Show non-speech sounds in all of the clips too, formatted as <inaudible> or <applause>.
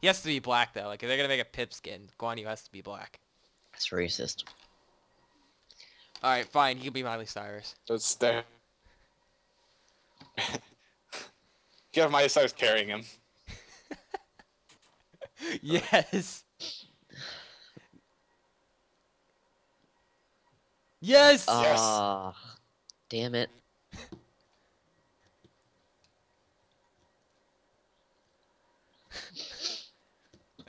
He has to be black though. Like if they're gonna make a pip skin, Guan Yu has to be black. That's racist. All right, fine. He can be Miley Cyrus. It's there. <laughs> you have Miley Cyrus carrying him. yes. <laughs> Yes. Yes. Ah, damn it.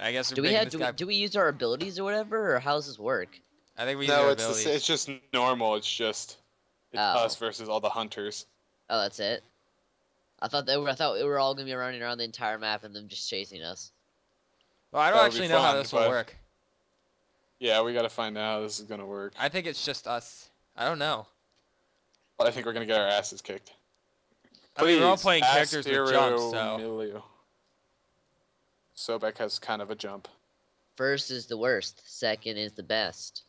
I guess we're Do we have this do we, do we use our abilities or whatever, or how does this work? I think we use No, our it's abilities. s- it's just normal. It's just it's Oh. us versus all the hunters. Oh, that's it. I thought they were. I thought we were all gonna be running around the entire map and them just chasing us. Well, I don't would be actually know how this will work. Yeah, we gotta find out how this is gonna work. I think it's just us. I don't know. But I think we're gonna get our asses kicked. I mean, we're all playing characters with jumps, Astero so Milio. Sobek has kind of a jump. First is the worst. Second is the best.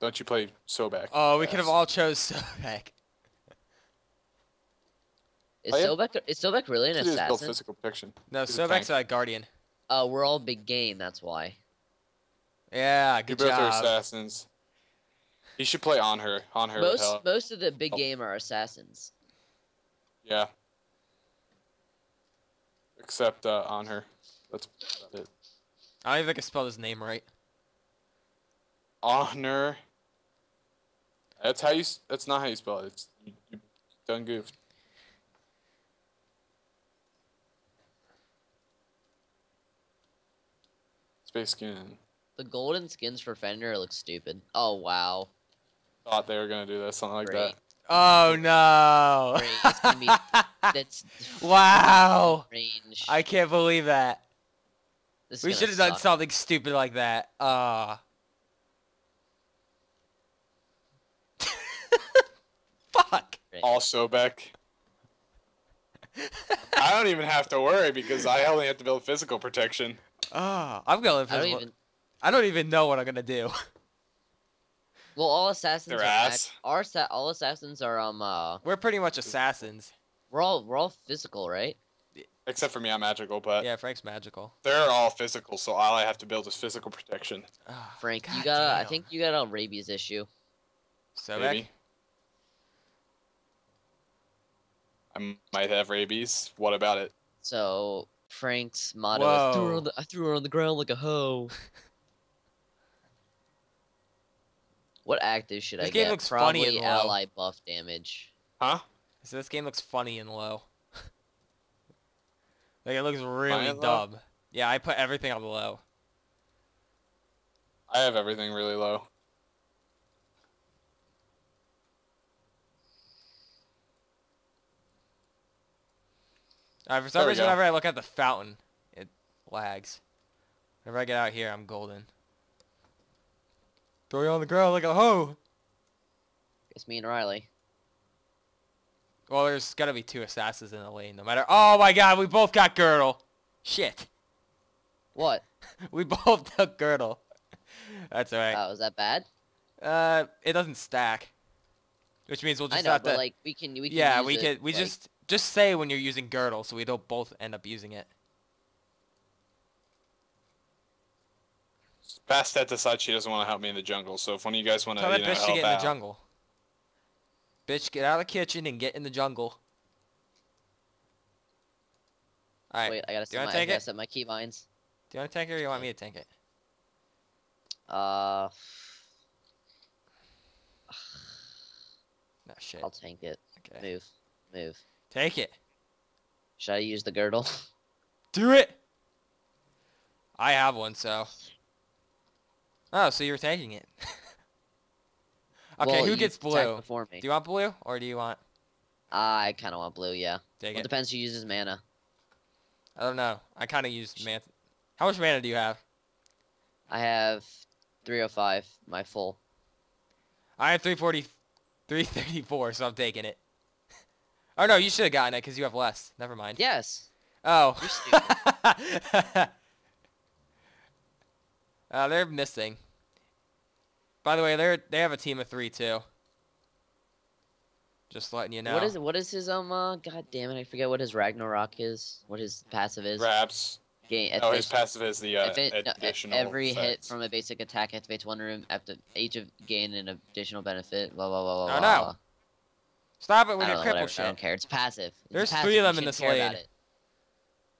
Don't you play Sobek? oh, we could have all chose Sobek. Is Oh, yeah. Sobek is Sobek really an It is build assassin? physical protection. No, He's a Sobek's tank. a guardian. Oh, we're all big game. That's why. Yeah, good You good both are assassins. He should play Anhur. On her. Most most of the big game are assassins. Yeah. Except uh, Anhur. That's it. I don't even think I spelled his name right. Honor. That's how you. That's not how you spell it. It's you, you done goofed. Space skin. The golden skins for Fender look stupid. Oh wow. Thought they were gonna do this, something like Great. Oh no! It's be- <laughs> That's wow! range. I can't believe that. We should have done something stupid like that. Uh <laughs> Fuck. Also, Beck. I don't even have to worry because I only have to build physical protection. Oh, I'm going for I don't even. I don't even know what I'm gonna do. <laughs> Well, all assassins Their are ass. max- our assa- all assassins are um uh We're pretty much assassins. we're all we're all physical, right? Except for me, I'm magical, but Yeah, Frank's magical. they're all physical, so all I have to build is physical protection. Ah, Frank, you got a I damn. think you got a rabies issue. So Maybe. I might have rabies. What about it? So Frank's motto is threw her Whoa. on the, I threw her on the ground like a hoe. <laughs> what active should This I game get? looks funny Probably and low. ally buff damage. Huh? So this game looks funny and low. <laughs> like it looks really Funny and low? dumb. Yeah, I put everything on low. I have everything really low. Uh, for some There reason, go. whenever I look at the fountain, it lags. Whenever I get out here, I'm golden. Throw you on the ground like a hoe. It's me and Riley. Well, there's gotta be two assassins in the lane, no matter. Oh my god, we both got girdle. Shit. What? <laughs> We both took girdle. That's alright. Oh, is that bad? Uh, it doesn't stack. Which means we'll just I know, have but to. like we can we can yeah, use we it, could. We like- just just say when you're using girdle, so we don't both end up using it. Bastet decides she doesn't want to help me in the jungle, so if one of you guys want to, Tell you know, bitch to help get in the jungle. Bitch, get out of the kitchen and get in the jungle. Alright. Wait, I gotta you set wanna my, I take gotta it? set my keybinds. Do you want to tank it or you want me to tank it? Uh, No shit. I'll tank it. Okay. Move, move. Take it. Should I use the girdle? <laughs> Do it. I have one, so. Oh, so you're taking it. <laughs> okay, Well, who gets blue? before me? Do you want blue or do you want I kind of want blue. Yeah. take Well, it? depends who uses mana. I don't know. I kind of used mana. How much mana do you have? I have 305, my full. I have 340, 334, so I'm taking it. <laughs> oh no, you should have gotten it because you have less. Never mind. Yes. Oh. You're stupid. <laughs> uh, they're missing. By the way, they're they have a team of three too. Just letting you know. What is what is his um? Uh, God damn it! I forget what his Ragnarok is. What his passive is. Raps. Gain, Oh, his activation- passive is the uh, If it- no, additional. every hit from a basic attack activates one room after each of gain an additional benefit. Blah blah blah blah. Oh, blah, no. blah. Stop it I with don't your know, cripple whatever, I don't care. It's passive. It's There's passive, three of them in this lane.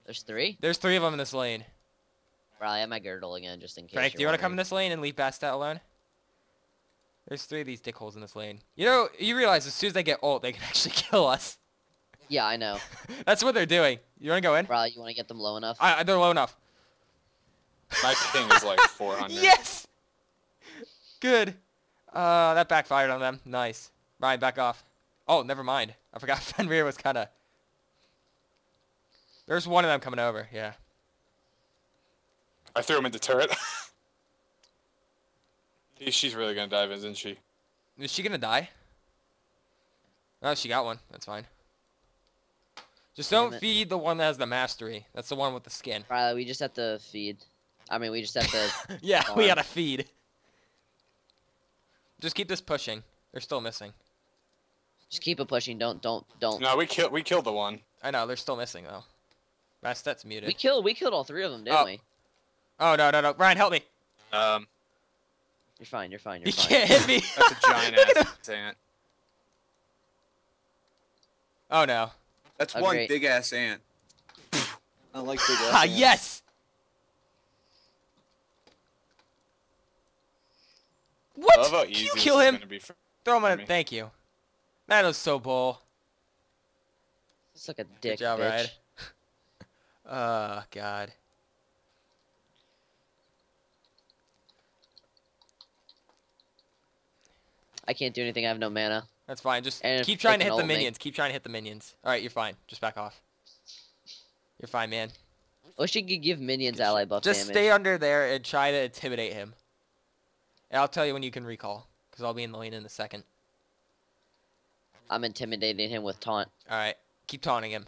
There's three. There's three of them in this lane. Riley, I have my girdle again, just in case. Frank, do you want to come in this lane and leave Bastet alone? There's three of these dickholes in this lane. You know, you realize as soon as they get ult, they can <laughs> actually kill us. Yeah, I know. <laughs> That's what they're doing. You want to go in? Riley, you want to get them low enough? I, I- they're low enough. My ping is like <laughs> 400. Yes! Good. Uh, that backfired on them. Nice. Ryan, back off. Oh, never mind. I forgot Fenrir was kind of... There's one of them coming over, yeah. I threw him into turret. He- She's really gonna dive isn't she? Is she gonna die? Oh, she got one. That's fine. Just Damn don't it. feed the one that has the mastery. That's the one with the skin. Riley, we just have to feed. I mean, we just have to. <laughs> yeah, we gotta feed. Just keep this pushing. They're still missing. just keep it pushing. Don't, don't, don't. No, we killed. We killed the one. I know, they're still missing though. Bastet's We muted. We killed, we killed all three of them, didn't Oh. we? Oh, no, no, no. Ryan, help me. Um, You're fine. You're fine. You're You fine. can't hit me. that's a giant Look at him. ass <laughs> ant. Oh, no. That's Oh, one great. big ass ant. I like big ass. <laughs> Ah, ants. yes! What? I love Can you kill him? gonna be for Throw him for on it. Thank you. That was so bull. It's like a dick, Good job, bitch. Ryan. <laughs> Oh, God. I can't do anything. I have no mana. That's fine. Just And keep trying to hit the ult me. minions. Keep trying to hit the minions. All right, you're fine. Just back off. You're fine, man. Wish you could give minions Good ally buff Just damage. stay under there and try to intimidate him. And I'll tell you when you can recall, because I'll be in the lane in a second. I'm intimidating him with taunt. All right, keep taunting him.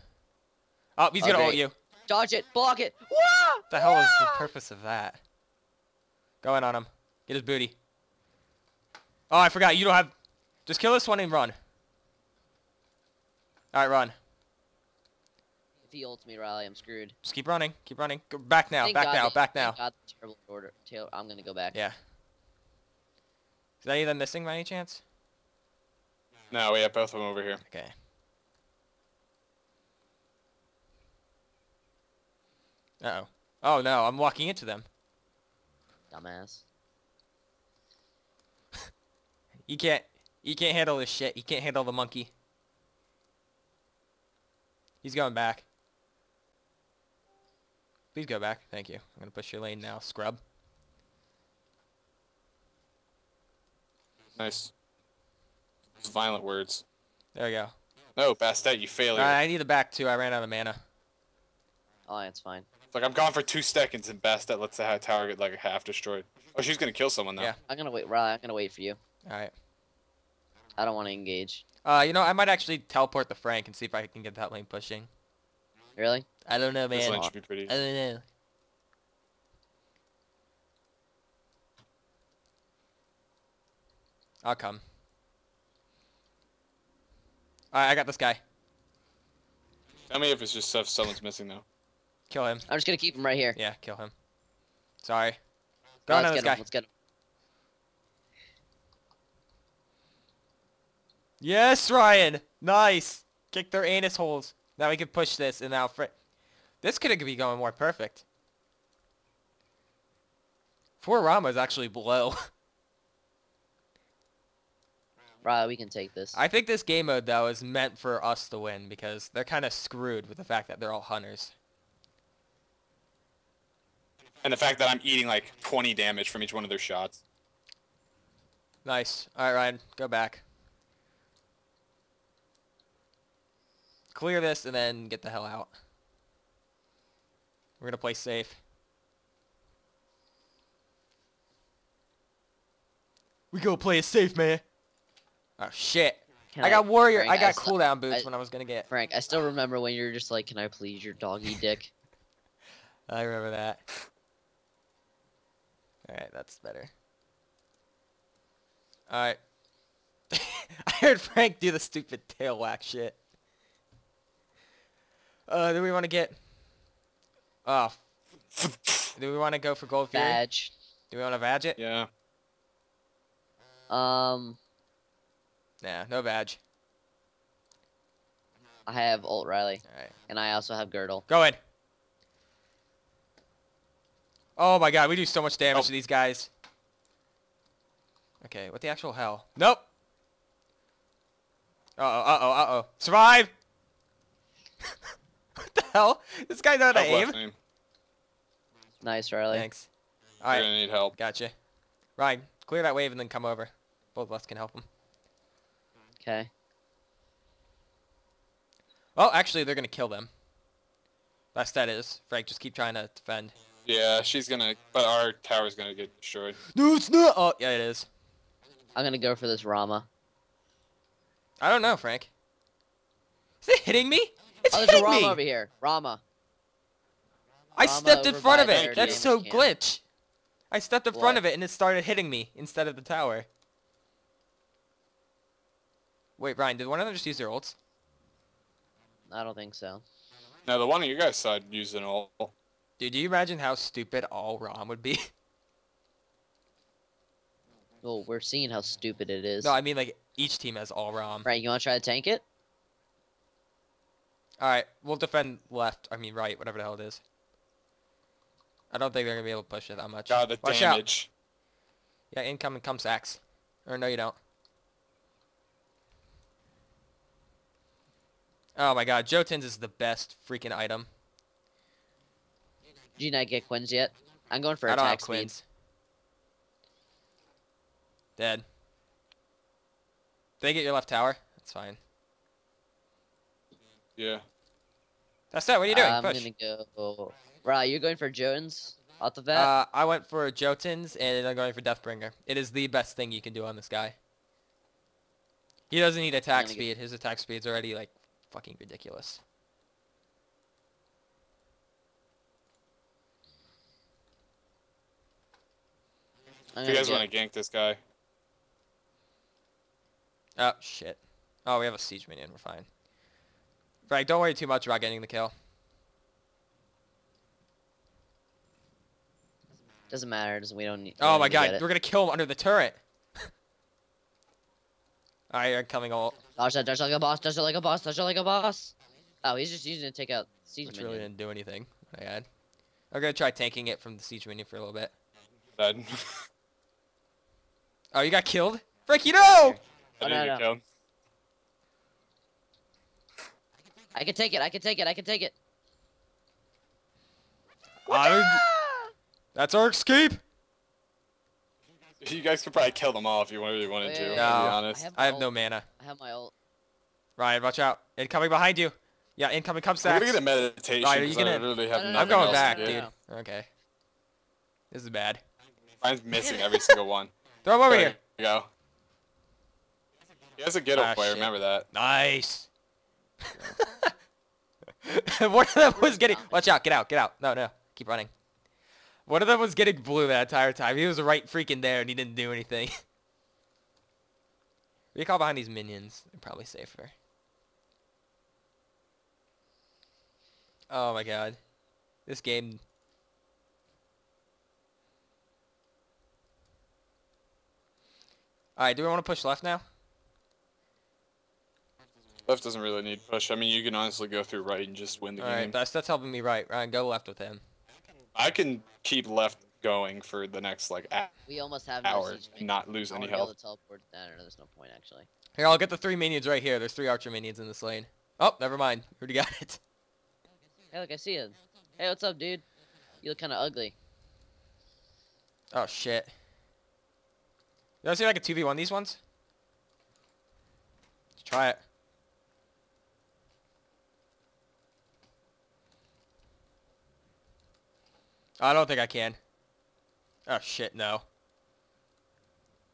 Oh, he's Oh, gonna ult you. Dodge it. Block it. Wah! The hell is the purpose of that? Go in on him. Get his booty. Oh, I forgot. You don't have... Just kill this one and run. Alright, run. If he ults me, Riley, I'm screwed. Just keep running. Keep running. Go back now. Thank back God now. they- Back now. God terrible order. Tail, I'm gonna go back. Yeah. Is any of them missing by any chance? No, we have both of them over here. Okay. Uh-oh. Oh, no. I'm walking into them. Dumbass. You can't... You can't handle this shit. You can't handle the monkey. He's going back. Please go back. Thank you. I'm gonna push your lane now, scrub. Nice. Those violent words. There we go. No, Bastet, you failure. Alright, I need a back too. I ran out of mana. Oh, it's fine. It's like I'm gone for two seconds, and Bastet lets the tower get like half destroyed. Oh, she's gonna kill someone now. Yeah. I'm gonna wait, Riley. I'm gonna wait for you. Alright. I don't want to engage. Uh, you know, I might actually teleport the Frank and see if I can get that lane pushing. Really? I don't know, man. This lane should be pretty. I don't know. I'll come. Alright, I got this guy. Tell me if it's just stuff someone's missing though. Kill him. I'm just gonna keep him right here. Yeah, kill him. Sorry. Go Oh, on let's this get him. guy. Let's get him. Yes, Ryan. Nice. Kick their anus holes. Now we can push this, and now Fr- this could be going more perfect. Four Rama is actually below. <laughs> Riley, we can take this. I think this game mode though is meant for us to win because they're kind of screwed with the fact that they're all hunters. And the fact that I'm eating like 20 damage from each one of their shots. Nice. All right, Ryan, go back. Clear this and then get the hell out. We're gonna play safe. We go play it safe, man. Oh shit! Can I got warrior. Frank, I got still- cooldown boots I- when I was gonna get. Frank, I still remember when you were just like, "Can I please your doggy <laughs> dick?" I remember that. All right, that's better. All right. <laughs> I heard Frank do the stupid tail whack shit. Uh, do we want to get? Oh, do we want to go for gold fury? Badge. Do we want to badge it? Yeah. Um, Nah, no badge. I have Alt Riley, All right, and I also have Girdle. go in. Oh my god, we do so much damage Oh. to these guys. Okay, what the actual hell? Nope. Uh oh, uh oh, uh oh. Survive! <laughs> what the hell? This guy know how to Help aim? Nice, Riley. Thanks. You're Alright, gonna need help. gotcha. Ryan, clear that wave and then come over. Both of us can help him. Okay. Oh, actually, they're gonna kill them. That's that is. Frank, just keep trying to defend. Yeah, she's gonna. But our tower's gonna get destroyed. No, it's not. Oh, yeah, it is. I'm gonna go for this Rama. I don't know, Frank. Is it hitting me? It's Oh, there's a Rama me. over here. Rama. I Rama stepped in front of it. That's games so camp. glitch. I stepped in front of it and it started hitting me instead of the tower. Wait, Ryan, did one of them just use their ults? I don't think so. Now the one on your guys' side using all. Dude, do you imagine how stupid all ROM would be? <laughs> Well, we're seeing how stupid it is. no, I mean like each team has all ROM. Right, you want to try to tank it? Alright, we'll defend left. I mean right, whatever the hell it is. I don't think they're gonna be able to push it that much. God, the Watch out. Yeah, incoming come sacks. Or no, you don't. Oh my god, Jotun's is the best freaking item. Did you not get Qin's yet? I'm going for I don't have attack speed. Quins. Dead. They get your left tower. That's fine. Yeah. That's it. What are you doing? I'm Push. gonna go. Right, you're going for Jones off the bat. Uh, I went for Jotuns and I'm going for Deathbringer. It is the best thing you can do on this guy. He doesn't need attack gonna get- speed. His attack speed's already like fucking ridiculous. If you guys want to gank this guy, Oh shit. Oh, we have a siege minion. We're fine. Frank, don't worry too much about getting the kill. Doesn't matter. Doesn't we don't need. we Oh don't my need to god, we're gonna kill him under the turret. <laughs> Alright, I'm coming all. Dodge that. Dodge like a boss. Dodge it like a boss. Dodge it like a boss. Oh, he's just using it to take out siege Which minion. really didn't do anything. I had. I'm gonna try tanking it from the siege minion for a little bit. then Oh, you got killed? Frank, you know! I Oh, didn't no, get no. killed. I can take it. I can take it. I can take it. I- That's our escape! You guys could probably kill them all if you really wanted Wait, to. wait, To be honest. I have, I have no mana. I have my ult. Ryan, watch out. Incoming behind you. Yeah, incoming come I'm stacks. gonna get a meditation. Right, are you 'cause I gonna- literally have No, no, nothing I'm going back, do. dude. Okay. This is bad. Mine's missing every <laughs> single one. Throw him over There here. you go. He has a get up Ah, player, shit. remember that. Nice. <laughs> One of them was getting. Watch out! Get out! Get out! No, no, keep running. One of them was getting blue that entire time. He was right freaking there, and he didn't do anything. <laughs> Recall behind these minions. They're probably safer. Oh my god, this game. All right, do we want to push left now? Left doesn't really need push. I mean, you can honestly go through right and just win the All game. right, that's that's helping me right. Ryan, go left with him. I can keep left going for the next like a- We almost have no hour siege and not lose I any wanna be able health. to teleport down. No, there's no point actually. Here, I'll get the three minions right here. There's three archer minions in this lane. Oh, never mind. We <laughs> already got it. Hey, look, I see it. Hey, what's up, dude? You look kind of ugly. Oh, shit. You want to see if I can 2v1 these ones? Let's try it. I don't think I can. Oh, shit, no.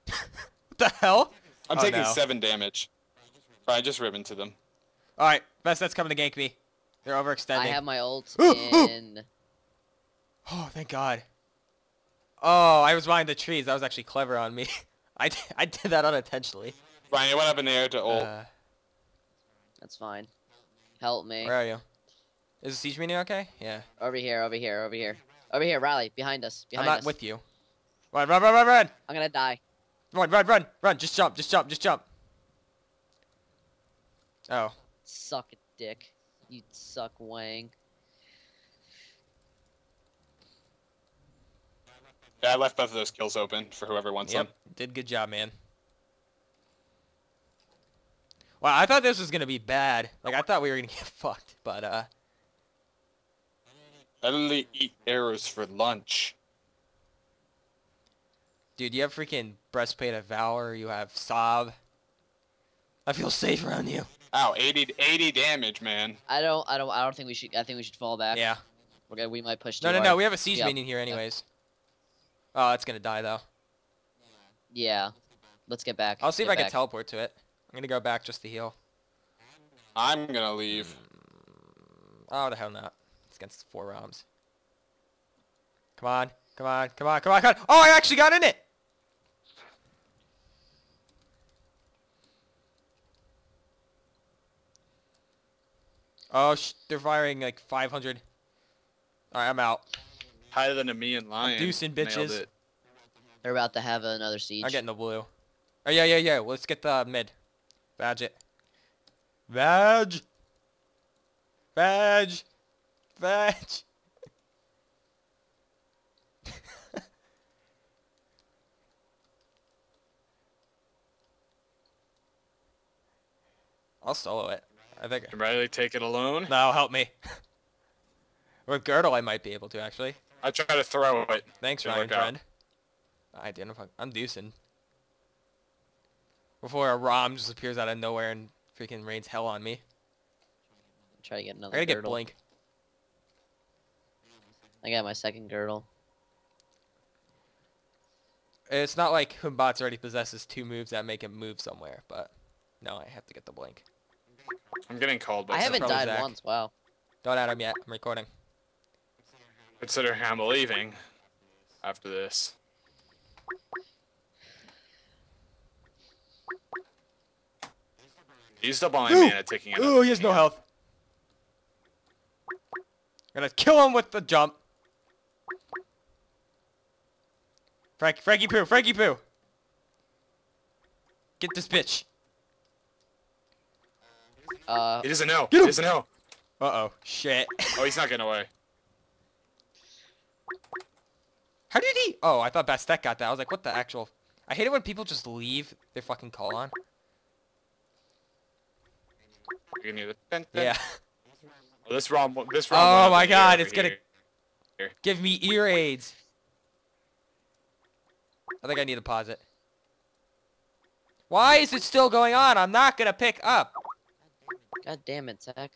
what <laughs> the hell? I'm Oh, taking no. seven damage. I just rip into them. Alright, best that's coming to gank me. They're overextending. I have my ult <gasps> Ooh, ooh. in. Oh, thank God. Oh, I was behind the trees. That was actually clever on me. <laughs> I, d- I did that unintentionally. Ryan, you went up in the air to ult. Uh, That's fine. Help me. where are you? Is the siege meeting okay? Yeah. Over here, over here, over here. Over here, Riley, behind us. I'm Behind not us. with you. Run, run, run, run, run! I'm gonna die. Run, run, run, run! Just jump, just jump, just jump. Oh. Suck a dick. You suck wang. Yeah, I left both of those kills open for whoever wants Yep. them. Did good job, man. Wow, I thought this was gonna be bad. Like I thought we were gonna <laughs> get fucked, but uh I literally eat arrows for lunch. dude, you have freaking breastplate of valor, you have sob. I feel safe around you. Ow, 80, 80 damage, man. I don't. I don't. I don't think we should. I think we should fall back. Yeah. We're gonna. We might push. No, no, hard. no. We have a siege Yep. minion here, anyways. Oh, it's gonna die though. Yeah. Let's get back. I'll see if Get I can teleport to it. I'm gonna go back just to heal. I'm gonna leave. Mm, oh, the hell not. It's against four rounds. Come on, come on, come on, come on, come on. Oh, I actually got in it. Oh, sh they're firing like 500. All right, I'm out. Higher than a me and lion. deucing, bitches. They're about to have another siege. I'm getting the blue. Oh yeah, yeah, yeah. Let's get the mid. Badge it. Badge. Badge. Badge. <laughs> I'll solo it. I think. Can Riley take it alone? No, help me. <laughs> With Girdle, I might be able to actually. I try to throw it. Thanks, Ryan work out. friend. I didn't. fuck- I'm deucing. Before a Rom just appears out of nowhere and freaking rains hell on me. Try to get another. I another gotta get girdle. blink. I got my second girdle. It's not like Hun Batz already possesses two moves that make him move somewhere, but no, I have to get the blink. I'm getting called by I haven't died Zach. once. Wow. Don't add him yet. I'm recording. Considering I'm leaving after this. He's up all my Ooh! mana taking it. Ooh, he has no health. Gonna kill him with the jump. Frank, Frankie Poo, Frankie Poo. Get this bitch. Uh, It is a no. Get him! It is a no. Uh-oh. Shit. Oh, he's not getting away. How did he? Oh, I thought Bastet got that. I was like, what the actual? I hate it when people just leave their fucking call on. You can hear the- Yeah. Oh, this Rom. This Rom. Oh my in the air God, it's gonna- here. Give me ear aids. I think I need to pause it. Why is it still going on? I'm not gonna pick up. God damn it, Zach.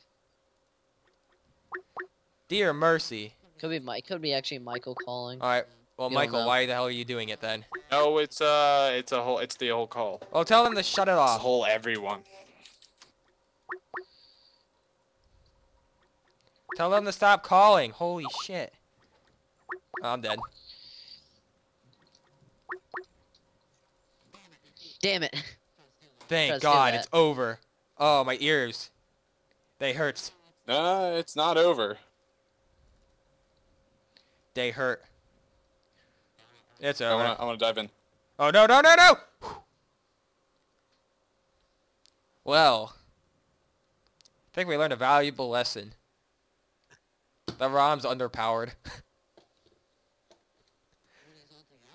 Dear mercy. Could be Mike. Could be actually Michael calling. All right. Well, You Michael, why the hell are you doing it then? No, it's uh, it's a whole. It's the whole call. Well, tell them to shut it It's the whole everyone. Tell them to stop calling. Holy shit. Oh, I'm dead. Damn it. Thank Tries to do God, it's over. Oh, my ears. They hurts. No, it's not over. They hurt. It's I over. wanna, I wanna dive in. Oh no no no no! Well, I think we learned a valuable lesson. The ROM's underpowered. <laughs>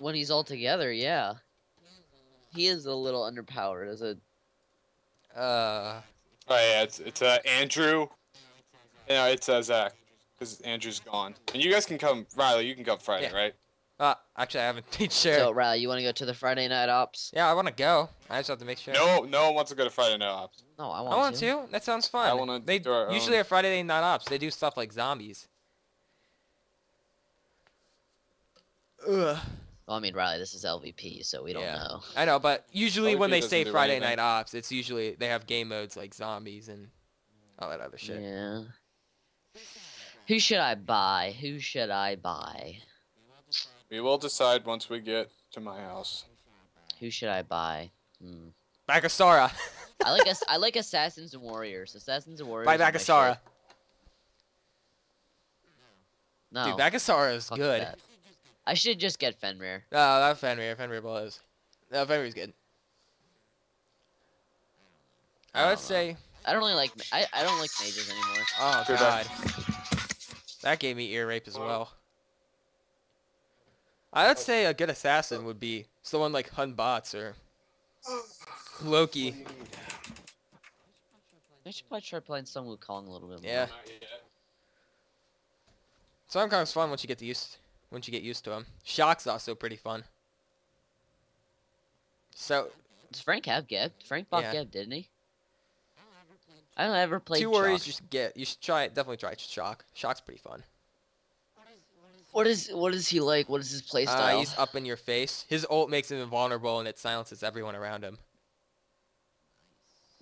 When he's all together, yeah. He is a little underpowered as a. Uh, Oh yeah, it's it's uh Andrew. No, it's uh Zach, because Andrew's gone. And you guys can come, Riley. You can come Friday, Yeah. right? uh, actually I haven't <laughs> made sure. So, Riley, you want to go to the Friday night ops? yeah, I want to go. I just have to make sure. No, no one wants to go to Friday Night Ops. No, I want to I want, want to. That sounds fun. I wanna they do our usually own. at Friday night ops. They do stuff like zombies. Ugh. Well, I mean, Riley, this is LVP, so we don't Yeah. know. I know, but usually when they say Friday anything. night ops, it's usually they have game modes like zombies and all that other shit. Yeah. Who should I buy? Who should I buy? We will decide once we get to my house. Who should I buy? Hmm. Bakasura. I like <laughs> I like assassins and warriors. Assassins and warriors. Buy are my Bakasura. No, Dude, Bakasura is fuck good. that. I should just get Fenrir. No, that Fenrir. Fenrir blows. No, Fenrir's good. I I would know. say. I don't really like. I, I don't like mages anymore. Oh Good god. That gave me ear rape as well. I would say a good assassin would be someone like Hun Batz or Loki. I should probably try playing Sun Wukong a little bit more. Yeah. Sun Kong's fun once you get to used once you get used to him. Chaac's also pretty fun. So Does Frank have Geb? Frank bought Yeah. Geb, didn't he? I don't ever play. two worries you should get. You should try it. Definitely try Chaac. Chaac's pretty fun. What is what is he like? What is his play Uh, he's up in your face. His ult makes him invulnerable and it silences everyone around him.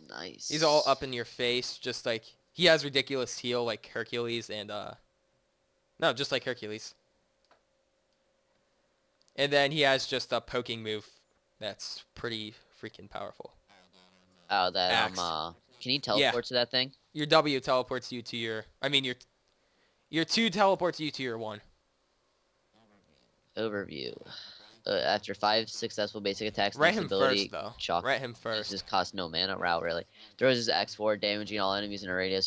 nice. He's all up in your face, just like he has ridiculous heal like Hercules and uh no, just like Hercules. And then he has just a poking move that's pretty freaking powerful. Oh, that Axe. um. Uh, can he teleport to that thing? Your W teleports you to your I mean your your 2 teleports you to your 1. Overview. Uh, after five successful basic attacks, this him ability first though. Write him This first. just costs no mana route really. Throws his X4, damaging all enemies in a radius